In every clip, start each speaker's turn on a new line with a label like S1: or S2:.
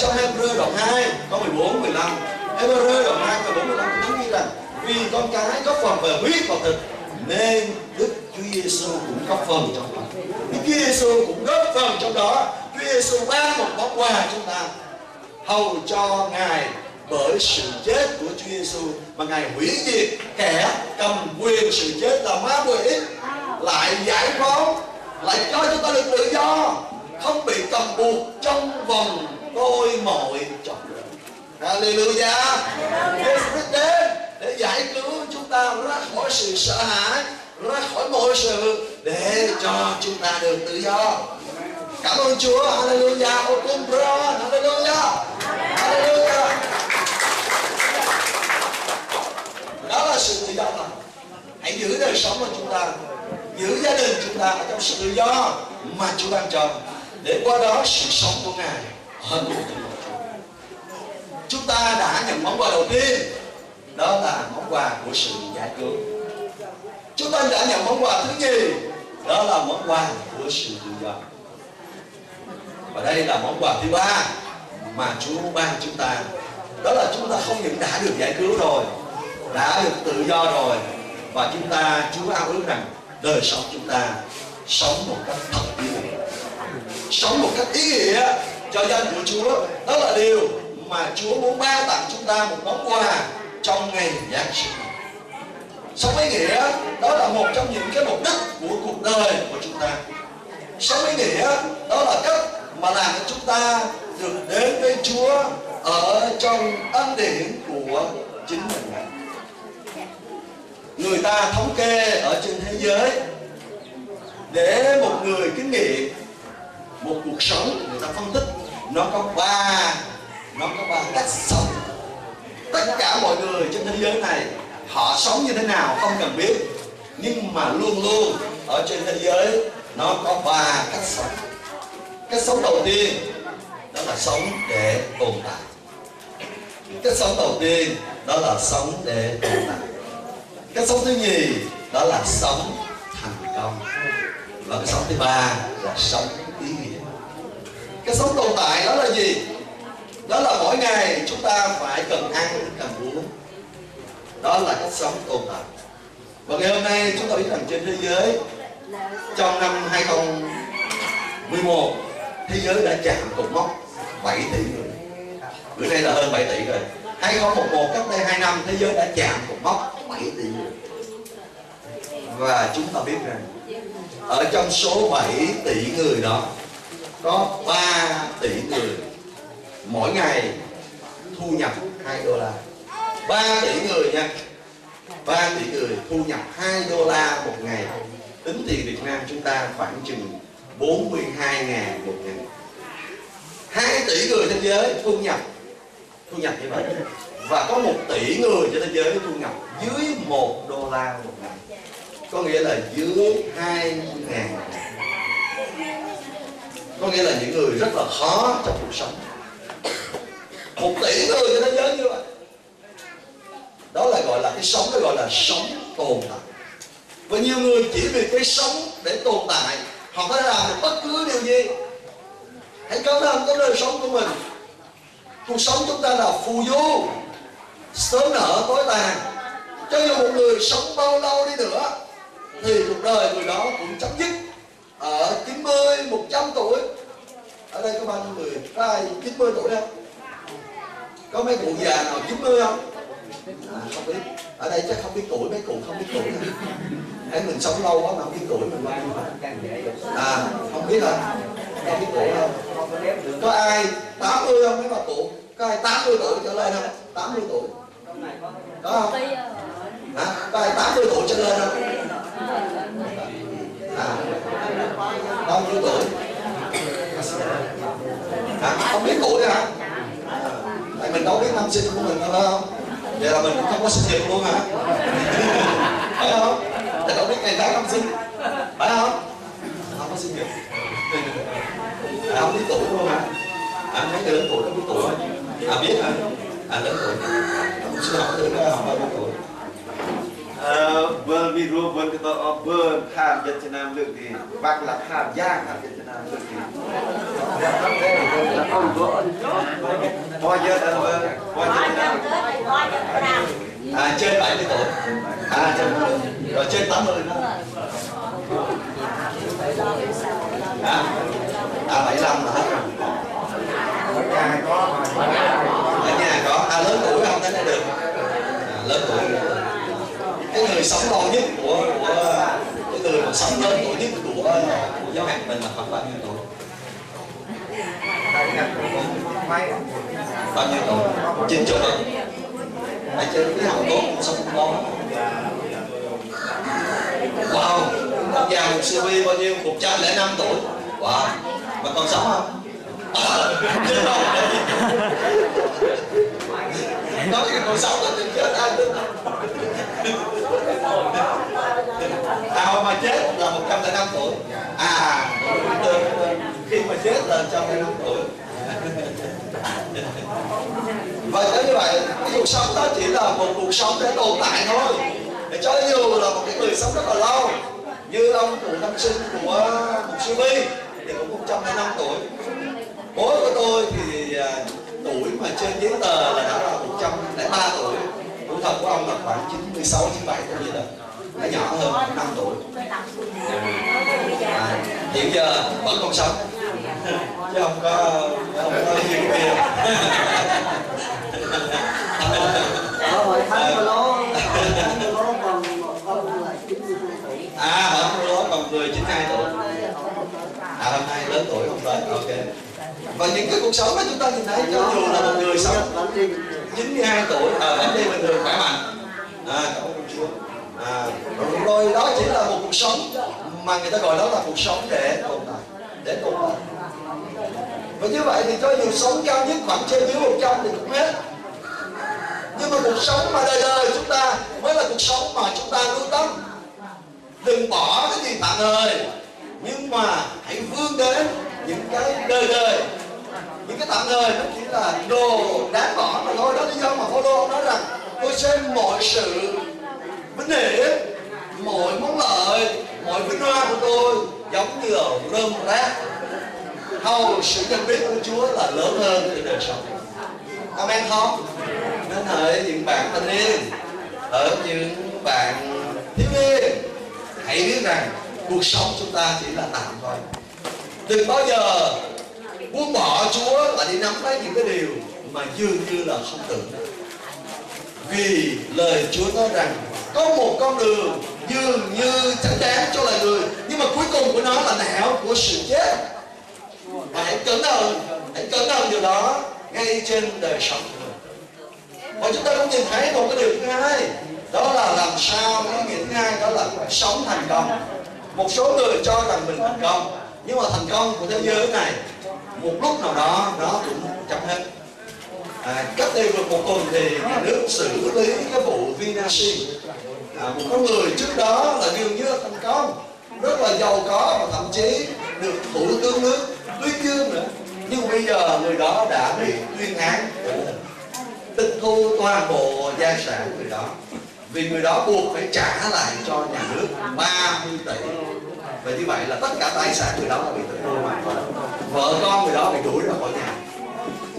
S1: trong Hebrew đoạn 2 câu 14 15 Hebrew đoạn 2 câu 14 15 chúng ghi rằng vì con cái có phần về huyết và thịt, nên Đức Chúa Giêsu cũng có phần trong đó. Đức Chúa Giêsu cũng góp phần trong đó. Chúa Giêsu ban một món quà chúng ta, hầu cho Ngài bởi sự chết của Chúa Giêsu mà Ngài hủy diệt kẻ cầm quyền sự chết là ma quỷ, lại giải phóng, lại cho chúng ta được tự do, không bị cầm buộc trong vòng tôi mọi chọn Hallelujah. Christ đến để giải cứu chúng ta ra khỏi sự sợ hãi ra khỏi mọi sự để cho chúng ta được tự do. Cảm ơn Chúa. Hallelujah. Ô cung Hallelujah. Hallelujah. Đó là sự tự do mà. Hãy giữ đời sống của chúng ta. Giữ gia đình chúng ta trong sự tự do mà Chúa ban cho. Để qua đó sự sống của Ngài hơn một tình chúng ta đã nhận món quà đầu tiên. Đó là món quà của sự giải cứu. Chúng ta đã nhận món quà thứ nhì. Đó là món quà của sự tự do. Và đây là món quà thứ ba mà Chúa ban chúng ta. Đó là chúng ta không những đã được giải cứu rồi, đã được tự do rồi và chúng ta, Chúa ao ước rằng đời sống chúng ta sống một cách thật ý nghĩa. Sống một cách ý nghĩa cho danh của Chúa. Đó là điều mà Chúa muốn ban tặng chúng ta một món quà trong ngày Giáng sinh. Sống ý nghĩa, đó là một trong những cái mục đích của cuộc đời của chúng ta. Sống ý nghĩa, đó là cách mà làm cho chúng ta được đến với Chúa ở trong ân điển của chính mình. Người ta thống kê ở trên thế giới, để một người kinh nghiệm một cuộc sống người ta phân tích, nó có ba, nó có ba cách sống. Tất cả mọi người trên thế giới này, họ sống như thế nào không cần biết, nhưng mà luôn luôn ở trên thế giới, nó có ba cách sống. Cách sống đầu tiên, đó là sống để tồn tại. Cách sống đầu tiên, đó là sống để tồn tại. Cách sống thứ nhì, đó là sống thành công. Và cái sống thứ ba là sống cái sống tồn tại đó là gì? Đó là mỗi ngày chúng ta phải cần ăn, cần uống. Đó là cách sống tồn tại. Và ngày hôm nay chúng ta biết rằng trên thế giới, trong năm 2011 thế giới đã chạm cột mốc 7 tỷ người. Bữa nay là hơn 7 tỷ rồi. 2011 cách đây 2 năm, thế giới đã chạm cột mốc 7 tỷ người. Và chúng ta biết rằng, ở trong số 7 tỷ người đó có 3 tỷ người mỗi ngày thu nhập 2 đô la. 3 tỷ người nha. 3 tỷ người thu nhập 2 đô la một ngày. Tính tiền Việt Nam chúng ta khoảng chừng 42 ngàn một ngày. 2 tỷ người trên giới thu nhập thu nhập như vậy. Và có 1 tỷ người trên thế giới thu nhập dưới 1 đô la một ngày. Có nghĩa là dưới 2 ngàn có nghĩa là những người rất là khó trong cuộc sống. Một tỷ người trên thế giới như vậy. Đó là gọi là cái sống cái gọi là sống tồn tại. Và nhiều người chỉ vì cái sống để tồn tại, họ có thể làm được bất cứ điều gì. Hãy cảm thận cái đời sống của mình. Cuộc sống chúng ta là phù du. Sớm nở, tối tàn. Cho dù một người sống bao lâu đi nữa, thì cuộc đời người đó cũng chấm dứt ở 90, 100 tuổi. Ở đây có bao nhiêu người? Có ai 90 tuổi không có mấy cụ già nào 90 không? À, không biết. Ở đây chắc không biết tuổi mấy cụ không biết tuổi. Thấy mình sống lâu quá mà không biết tuổi mình bao nhiêu. À không biết hả? Không biết tuổi không có ai 80 không? Mấy bà cụ? Có ai 80 tuổi trở lên không? 80 tuổi. Có không? Hả? Có ai 80 tuổi trở lên không à bao nhiêu tuổi? Hả? Không biết tuổi hả? Tại mình đâu biết năm sinh của mình đâu không? Vậy là mình cũng không có sinh nhật luôn hả? Phải không? Tại đâu biết ngày tháng năm sinh? Phải không? Không có sinh nhật. À, không biết tuổi luôn hả? À, thấy người lớn tuổi không biết tuổi. À biết hả? À lớn tuổi. Không xin hỏi đó học bao nhiêu tuổi.
S2: Ờ, vơ vi rô vơ cái to vơ khám dân chân nam lực thì bác là tham gia khám dân chân nam lực thì bao giờ đã vơ bao giờ đã
S1: à trên 70 tuổi. À trên rồi trên 80 đó à, à 75 là hết rồi. Ở nhà có. À lớn tuổi không? Đến được. À, lớn tuổi cái người sống lâu nhất của của cái người mà sống lớn tuổi nhất của, của giáo hạt mình là khoảng bao nhiêu tuổi? Bao nhiêu tuổi? Chín chục rồi ở trên cái hồng tốt cũng sống lâu lắm wow ông già một sư vi bao nhiêu? 105 tuổi. Wow mà còn sống không? À, chết nói cái còn sống là chết ai tin à mà chết là 105 tuổi. À khi mà chết là 105 tuổi. Và nếu như vậy cái cuộc sống đó chỉ là một cuộc sống để tồn tại thôi. Để cho dù là một cái người sống rất là lâu như ông cụ năm sinh của một sư vi thì cũng 105 tuổi. Bố của tôi thì à, tuổi mà trên giấy tờ là đã là 103 tuổi. Tuổi thật của ông là khoảng 96 97 tuổi gì đó nó nhỏ hơn 5 tuổi. À, hiện giờ vẫn còn sống. Chứ không có không có nhiều kia
S3: Ở 92 tuổi.
S1: à ở khu đó còn người 92 tuổi. À hôm nay lớn tuổi không tới ok. Và những cái cuộc sống mà chúng ta nhìn thấy cho dù là một người sống
S3: Vẫn đi
S1: 92 tuổi à, vẫn đi bình thường khỏe mạnh. À cảm ơn Chúa à, rồi đó chỉ là một cuộc sống mà người ta gọi đó là cuộc sống để tồn tại để tồn tại. Và như vậy thì cho dù sống cao nhất khoảng trên dưới 100 thì cũng hết. Nhưng mà cuộc sống mà đời đời chúng ta mới là cuộc sống mà chúng ta lưu tâm. Đừng bỏ cái gì tạm thời nhưng mà hãy vươn đến những cái đời đời. Những cái tạm thời nó chỉ là đồ đáng bỏ mà thôi đó lý do mà Phaolô nói rằng tôi xem mọi sự vinh hiển mọi món lợi, mọi vinh hoa của tôi giống như ở rơm rác. Hầu sự nhận biết của Chúa là lớn hơn cái đời sống. Amen không? Nên hỡi những bạn thanh niên Ở những bạn thiếu niên. Hãy biết rằng cuộc sống chúng ta chỉ là tạm thôi. Đừng bao giờ buông bỏ Chúa và đi nắm lấy những cái điều mà dường như là không tưởng vì lời Chúa nói rằng, có một con đường dường như chánh đáng cho loài người, nhưng mà cuối cùng của nó là não của sự chết. Và hãy cẩn thận, hãy cẩn thận điều đó ngay trên đời sống. Của mình và chúng ta cũng nhìn thấy một cái điều thứ hai, đó là làm sao ý nghĩa thứ hai đó là sống thành công. Một số người cho rằng mình thành công, nhưng mà thành công của thế giới này, một lúc nào đó, nó cũng chấm hết à, cách đây vừa một tuần thì nhà nước xử lý cái vụ Vinashin. À, một con người trước đó là dường như là thành công rất là giàu có và thậm chí được thủ tướng nước. Tuyên dương nữa nhưng bây giờ người đó đã bị tuyên án tịch thu toàn bộ gia sản người đó. Vì người đó buộc phải trả lại cho nhà nước 30 tỷ. Và như vậy là tất cả tài sản người đó là bị tịch thu vợ con người đó bị đuổi ra khỏi nhà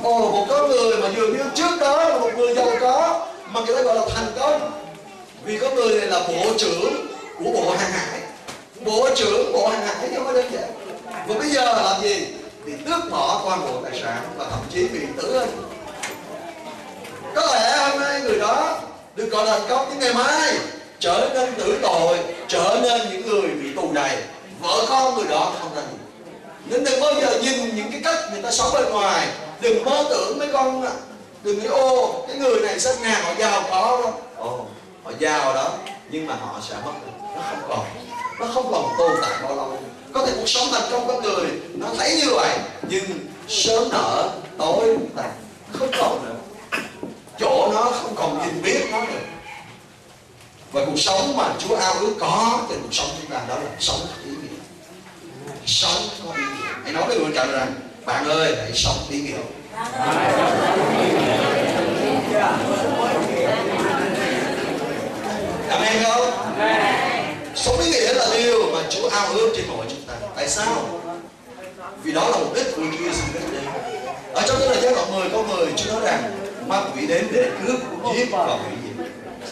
S1: ồ một con người mà dường như trước đó là một người giàu có, mà người ta gọi là thành công. Vì có người này là bộ trưởng của bộ hàng hải. Bộ trưởng bộ hàng hải không có đơn giản. Và bây giờ làm gì? Thì tước bỏ toàn bộ tài sản và thậm chí bị tử hình. Có lẽ hôm nay người đó được gọi là thành công nhưng ngày mai, trở nên tử tội, trở nên những người bị tù đầy. Vợ con người đó không ra gì. Nên đừng bao giờ nhìn những cái cách người ta sống bên ngoài đừng mơ tưởng mấy con đừng nghĩ, ô, cái người này sắp nhà họ giàu có đâu ồ, họ giàu đó, nhưng mà họ sẽ mất. Nó không còn, nó không còn tồn tại bao lâu. Có thể cuộc sống thành công con người nó thấy như vậy, nhưng sớm nở, tối tàn, không còn nữa. Chỗ nó không còn nhìn biết nó nữa. Và cuộc sống mà Chúa ao ước có thì cuộc sống chúng ta đó là sống ý nghĩa. Sống có ý nghĩa. Hãy nói với người cạnh rằng bạn ơi hãy sống ý nghĩa. Amen không? sống ý nghĩa là điều mà Chúa ao ước trên mỗi chúng ta. Tại sao? Vì đó là mục đích của Chúa Giêsu Christ đến ở trong cái lời giai đoạn 10 câu 10 Chúa nói rằng ma quỷ đến để cướp giết và hủy diệt.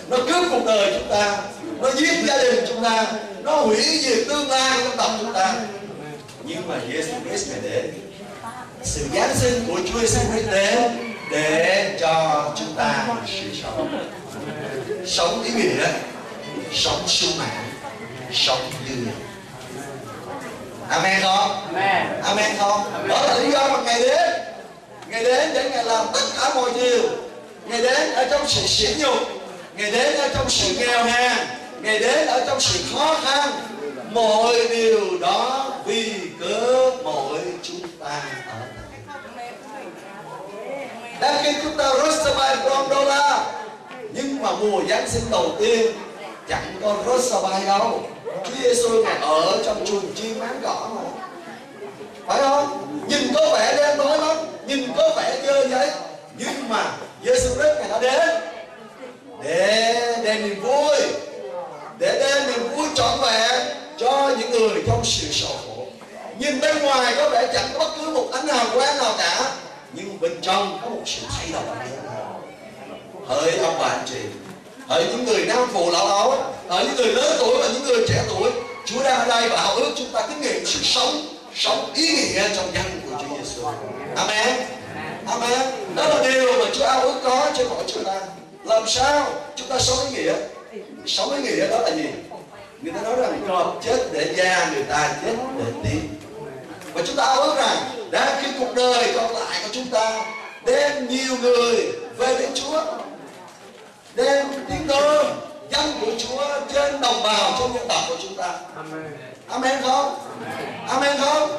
S1: Nó cướp cuộc đời chúng ta nó giết gia đình chúng ta nó hủy diệt tương lai của dân tộc chúng ta. Nhưng mà Giêsu Christ ngày đến sự giáng sinh của Chúa Giêsu Christ đến để cho chúng ta sự sống. Sống ý nghĩa sống sung mãn sống như Amen không?
S3: Amen.
S1: Amen không? Đó là lý do mà Ngài đến. Ngài đến để Ngài làm tất cả mọi điều. Ngài đến ở trong sự sỉ nhục. Ngài đến ở trong sự nghèo hèn Ngài đến ở trong sự khó khăn. Mọi điều Đang khi chúng ta Rosabai from đô la. Nhưng mà mùa Giáng sinh đầu tiên, Chẳng có Rosabai đâu. Chúa Giêsu ngài ở trong chuồng chiên máng cỏ mà. Phải không? Nhìn có vẻ đen tối lắm, nhìn có vẻ dơ giấy. Nhưng mà Giêsu Christ ngài đã đến để đem niềm vui, để đem niềm vui trọn vẹn cho những người trong sự sầu khổ. Nhìn bên ngoài có vẻ chẳng có bất cứ một ánh hào quang nào cả nhưng bên trong có một sự thay đổi. Hỡi ông bà anh chị, hỡi những người nam phụ lão ấu hỡi những người lớn tuổi và những người trẻ tuổi, Chúa đang ở đây và hào ước chúng ta kinh nghiệm sự sống sống ý nghĩa trong danh của Chúa Giêsu Amen. Amen. Đó là điều mà Chúa ao ước có cho mỗi chúng ta. Làm sao chúng ta sống ý nghĩa? Sống ý nghĩa đó là gì? Người ta nói rằng, chết để da người ta chết để tin và chúng ta ước rằng đã khi cuộc đời còn lại của chúng ta đem nhiều người về đến Chúa đem tiếng thơm danh của Chúa trên đồng bào trong dân tộc của chúng ta
S3: Amen.
S1: Amen không? Amen không?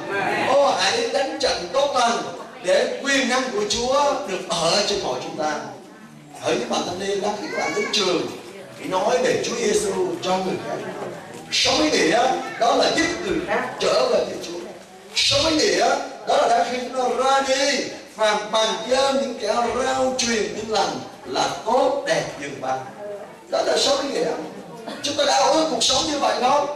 S1: Ô hãy đánh trận tốt lành để quyền năng của Chúa được ở trên mọi chúng ta. Ở những bạn thanh niên đó khi các bạn đến trường thì nói về Chúa Giêsu cho người khác. Sống ý nghĩa đó là giúp người khác trở về với Chúa. Sống ý nghĩa đó là đã khi chúng ta ra đi và bàn cho những kẻ rao truyền tin lành là tốt đẹp dừng bằng. Đó là sống ý nghĩa. Chúng ta đã ước cuộc sống như vậy không?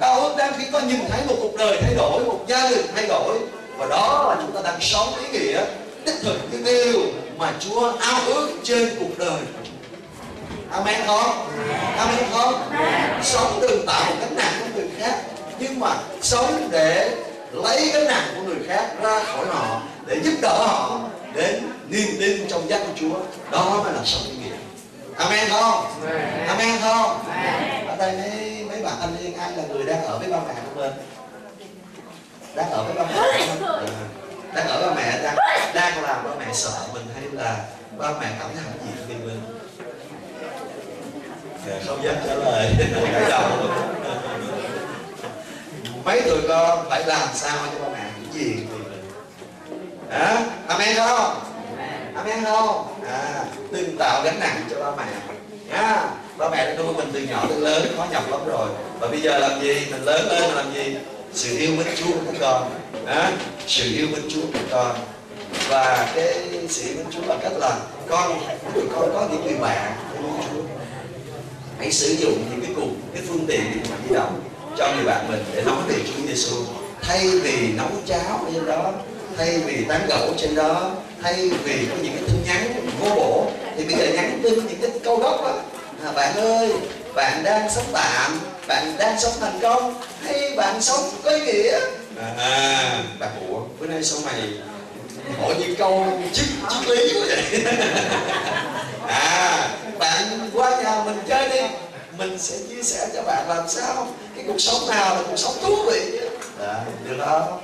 S1: Cao ước đang khi có nhìn thấy một cuộc đời thay đổi, một gia đình thay đổi Và đó là chúng ta đang sống ý nghĩa đích thực cái điều mà Chúa ao ước trên cuộc đời. Amen không? Amen không? Sống đừng tạo một gánh nặng của người khác Nhưng mà sống để lấy gánh nặng của người khác ra khỏi họ Để giúp đỡ họ đến niềm tin trong danh của Chúa Đó mới là sống ý nghĩa Amen không? Amen không? Ở đây mấy mấy bạn thanh niên ai là người đang ở với ba mẹ không bên? Đang ở với ba mẹ không? Ừ. Đang ở với ba mẹ đang đang làm ba mẹ sợ mình hay là ba mẹ cảm thấy hãnh diện vì mình? Dạ, không dám trả lời cái đầu mấy tụi con phải làm sao cho ba mẹ những gì? Vì mình amen không? Amen không? À đừng tạo gánh nặng cho ba mẹ. Nha ba mẹ đã nuôi mình từ nhỏ đến lớn khó nhọc lắm rồi. Và bây giờ làm gì? Mình lớn lên làm gì? Sự yêu mến Chúa của con. À, sự yêu mến Chúa của con. Và cái sự yêu mến Chúa bằng cách là con tụi con có những người bạn của Chúa. Hãy sử dụng những cái cục cái phương tiện điện thoại di động cho người bạn mình để nói về Chúa Giêsu thay vì nấu cháo ở trên đó thay vì tán gẫu trên đó thay vì có những cái tin nhắn vô bổ thì bây giờ nhắn tin những cái câu gốc á à, bạn ơi bạn đang sống tạm bạn đang sống thành công hay bạn sống có ý nghĩa? À, à bạn ủa bữa nay sao mày hỏi những câu triết triết lý quá vậy? À bạn qua nhà mình chơi đi mình sẽ chia sẻ cho bạn làm sao cái cuộc sống nào là cuộc sống thú vị à, được không?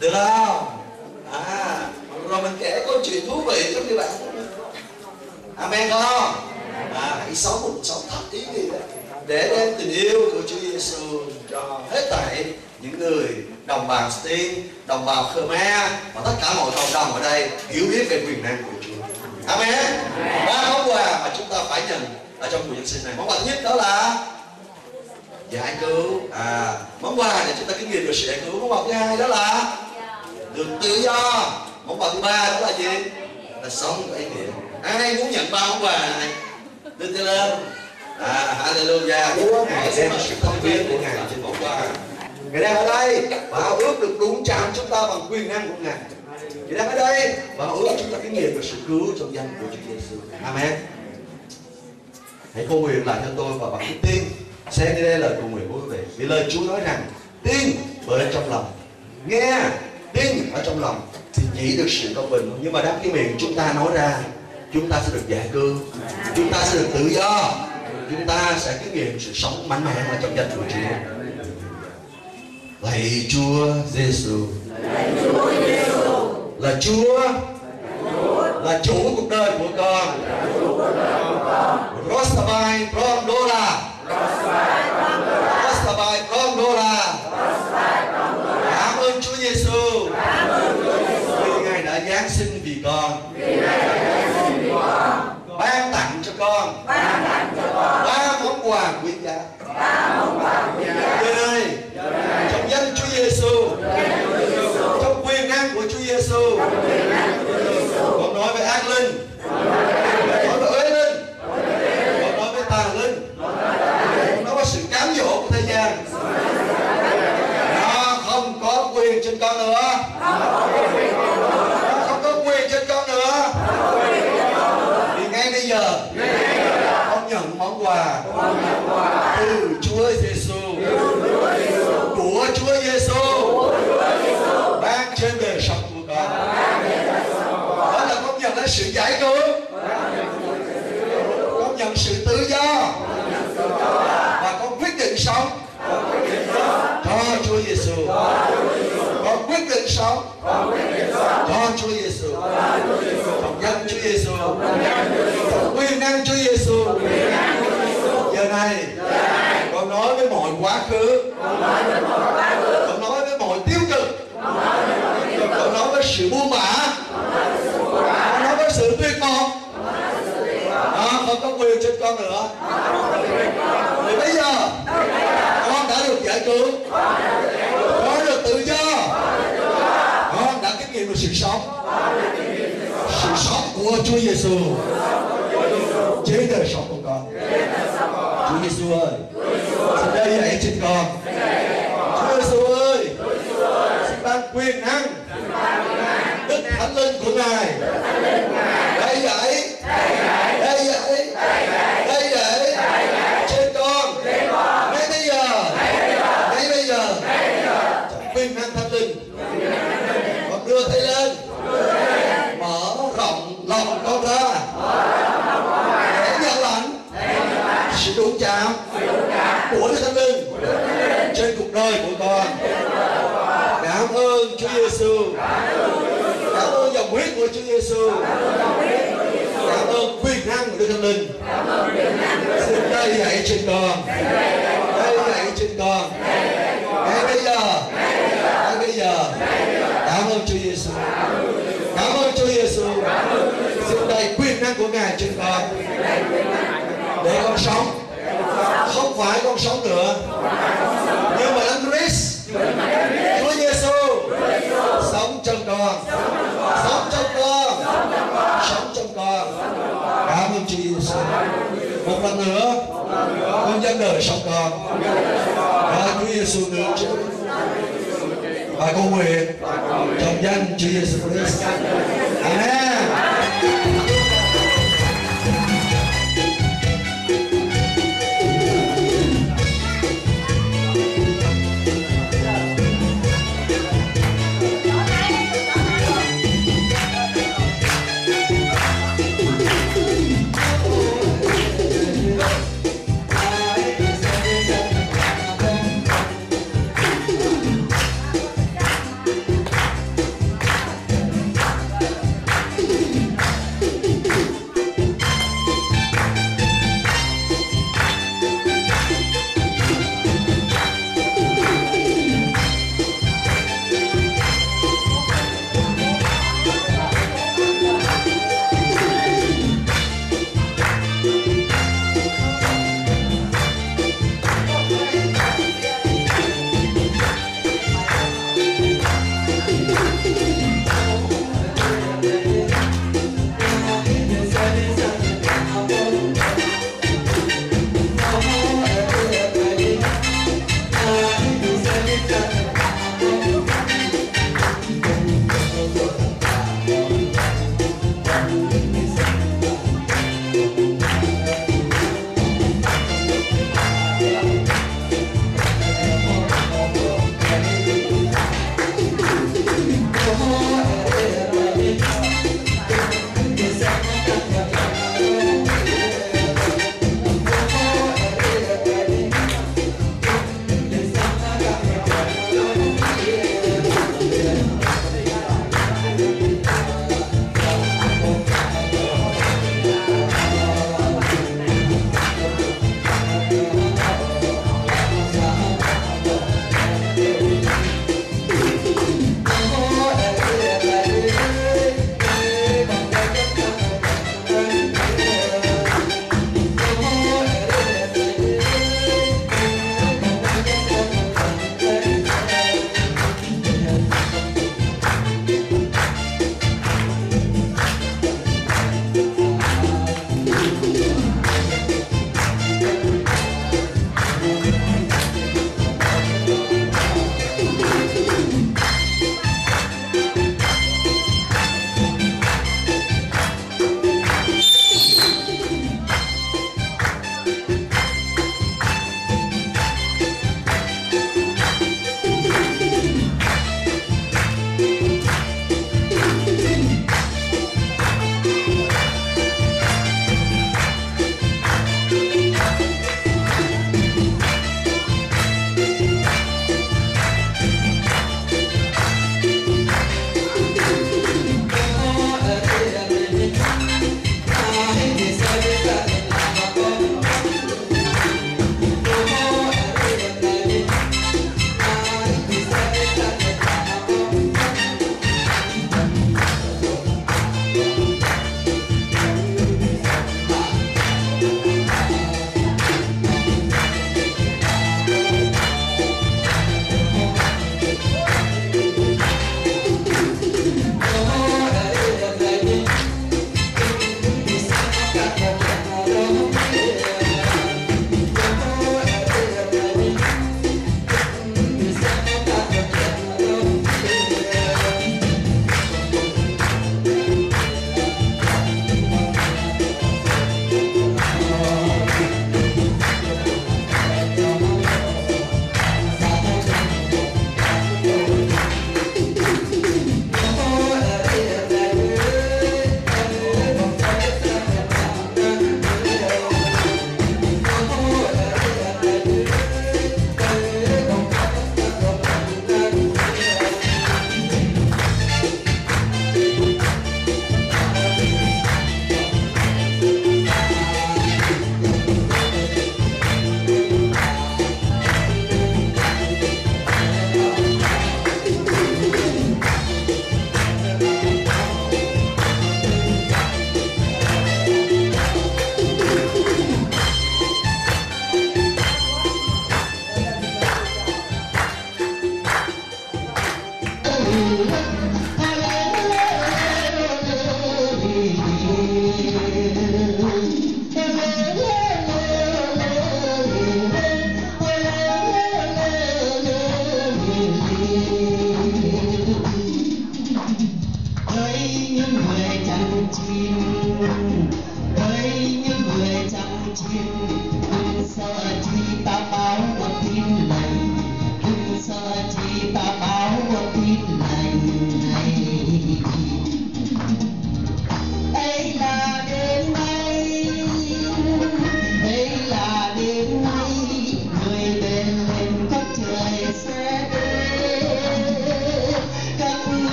S1: Được không? À rồi mình kể câu chuyện thú vị cho các bạn. Amen không? À, hãy sống một cuộc sống thật ý nghĩa để đem tình yêu của Chúa Giêsu cho hết thảy những người đồng bào Stin, đồng bào Khmer và tất cả mọi cộng đồng ở đây hiểu biết về quyền năng của Chúa. Amen. Ba món quà mà chúng ta phải nhận ở trong mùa Giáng sinh này. Món quà thứ nhất đó là giải cứu. À, món quà để chúng ta kinh nghiệm được sự giải cứu. Món quà thứ hai đó là được tự do. Món quà thứ ba đó là gì? Là sống có ý nghĩa. Ai muốn nhận ba món quà này? Đưa tay lên. À, hallelujah. và đem sự thông viên của Ngài trên bóng qua. Ngài đang ở đây và ước được đụng chạm chúng ta bằng quyền năng của Ngài. Ngài đang ở đây và ước chúng ta kinh nghiệm được sự cứu trong danh của Chúa Giêsu. Amen. Hãy cầu nguyện lại cho tôi và bằng đức tin. Đi đây lời cầu nguyện của quý vị. Vì lời Chúa nói rằng tin bởi trong lòng, nghe tin ở trong lòng thì chỉ được sự công bình. Nhưng mà đáp cái miệng chúng ta nói ra chúng ta sẽ được giải cứu. Chúng ta sẽ được tự do. Chúng ta sẽ kinh nghiệm sự sống mạnh mẽ ở trong danh của Chúa. Lạy Chúa Giêsu là Chúa. Là chủ cuộc đời của con Rostavai, Prom này. Con nói với mọi quá khứ. Con nói với mọi tiêu cực. Con nói với sự buông bã. Con nói với sự tuyệt vọng. Đó, không có quyền trên con nữa. Thì bây giờ con đã được giải cứu. con được tự do. Con đã kinh nghiệm được sự sống. Sự sống. Của Chúa Giêsu trên đời sống của con Chúa Giêsu ơi. Xin đây dạy trên con. Chúa Giêsu ơi. Xin ban quyền năng. Đức Thánh Linh của Ngài đây dạy đây dạy đây dạy trên con ngay bây giờ ngay bây giờ trong quyền năng Thánh Linh con đưa tay lên mở rộng lòng con ra để nhận lãnh sự đụng chạm của Đức Thánh Linh trên cuộc đời của con cảm ơn Chúa Giêsu cảm ơn dòng huyết của Chúa Giêsu cảm ơn quyền năng của Đức Thánh Linh. Xin đây dạy trên con đây dạy trên con ngay bây giờ. Ngay bây giờ. Cảm ơn Chúa Giêsu cảm ơn Chúa Giêsu xin đây quyền năng của Ngài trên con để con sống. Không phải con sống nữa. Nhưng mà Đấng Christ, Chúa Giêsu sống trong con sống trong con sống trong con cảm ơn Chúa Giêsu một lần nữa, con dân đời sống con và Chúa Giêsu nữa chứ và con nguyện trong danh Chúa Giêsu Christ. Amen.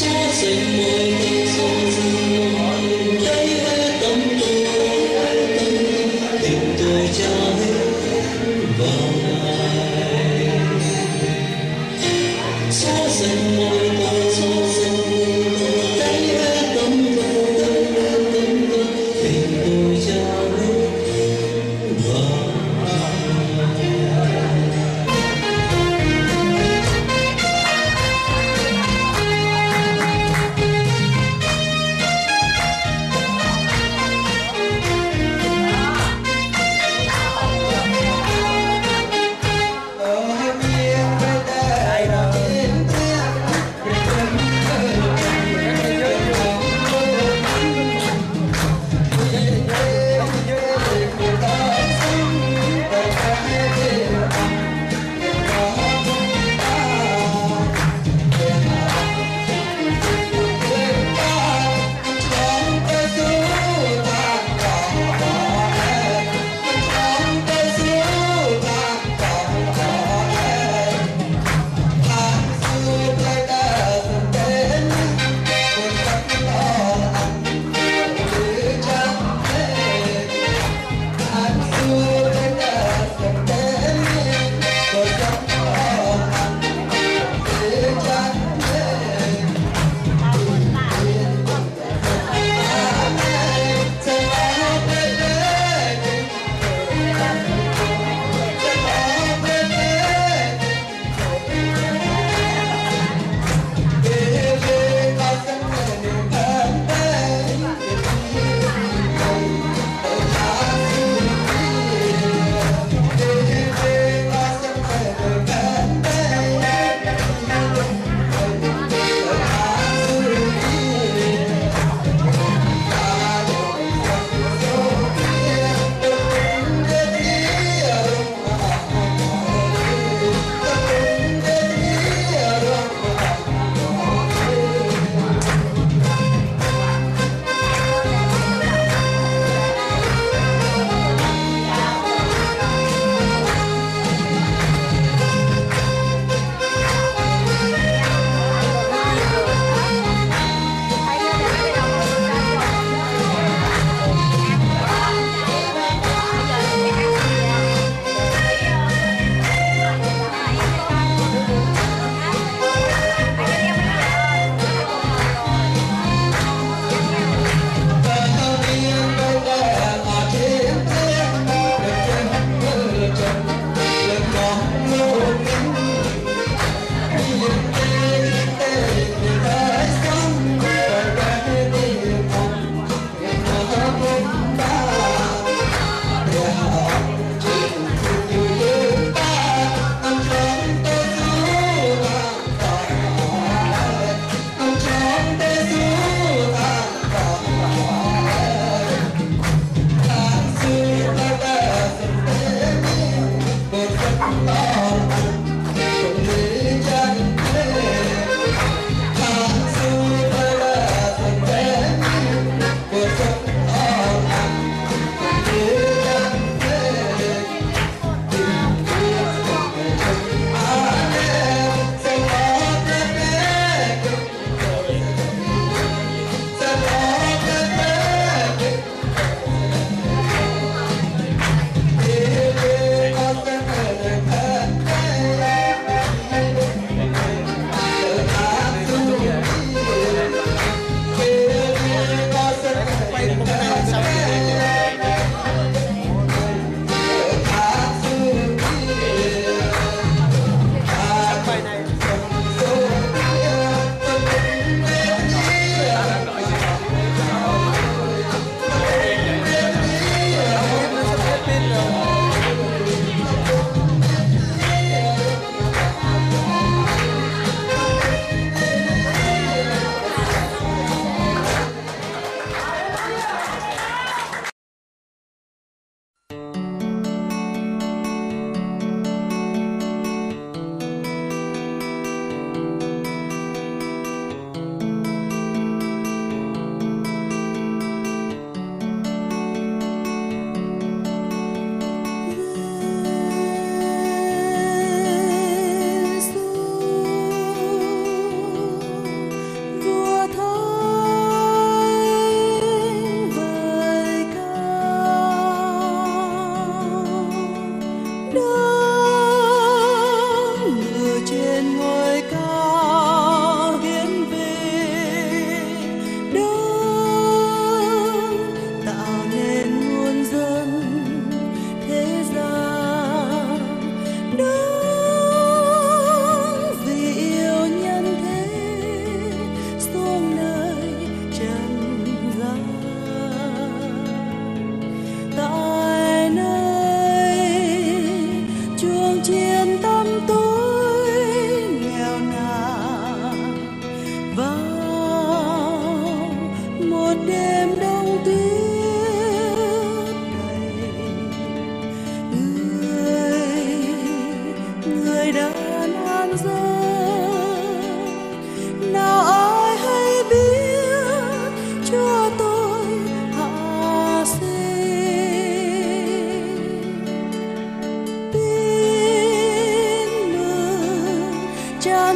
S4: 说什么？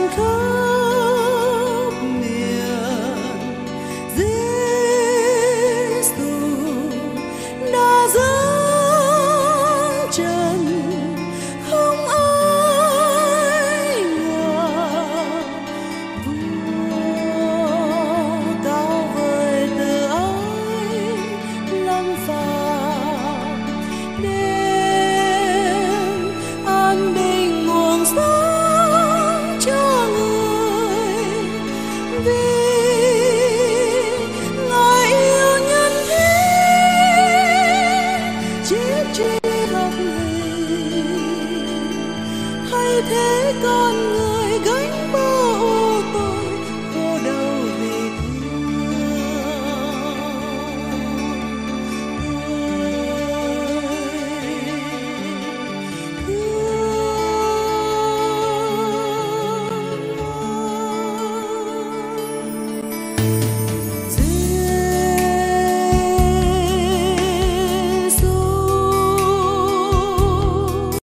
S4: sun
S5: comes.